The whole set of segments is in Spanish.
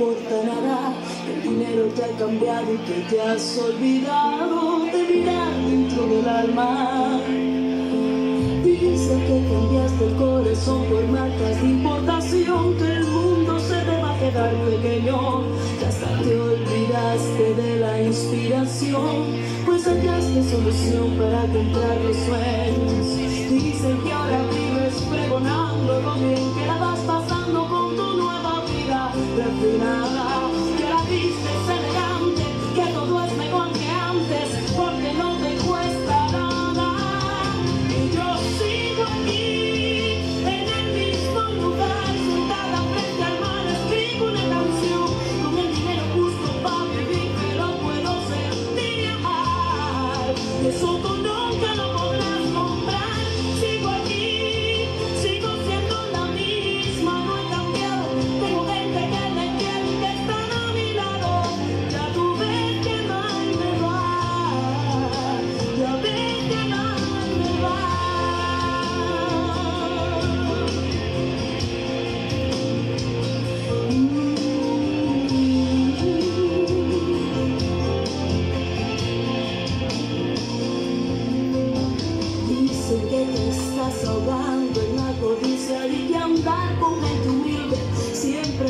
importa nada, el dinero te ha cambiado y que te has olvidado de mirar dentro del alma. Dice que cambiaste el corazón por marcas de importación, que el mundo se te va a quedar pequeño, que hasta te olvidaste de la inspiración, pues sacaste solución para comprar los sueños. so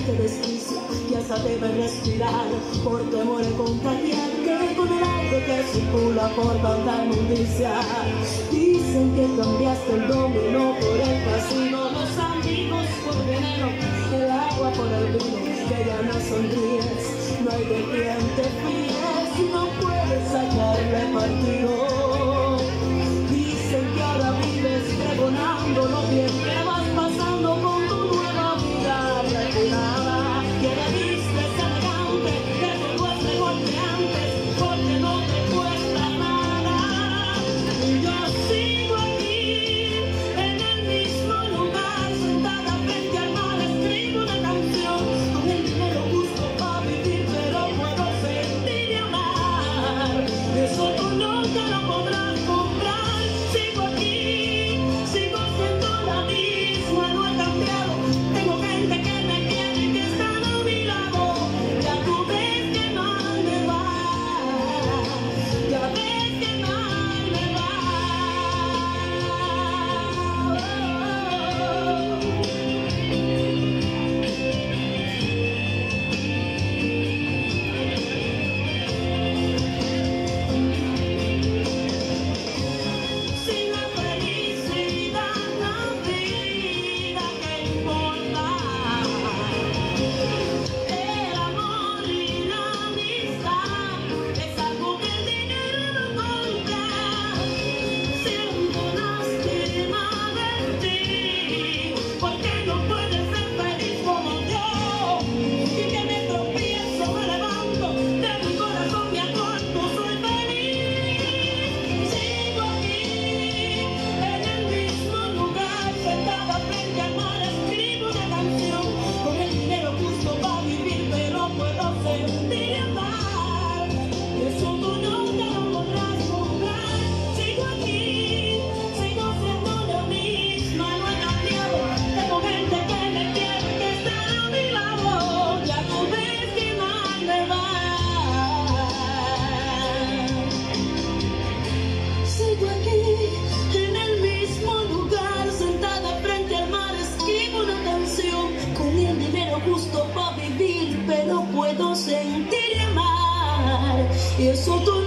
te desquicia y hasta te respirar por temor a contagiar que con el aire que circula por tanta inmundicia. Dicen que cambiaste el dominó por Eu sou do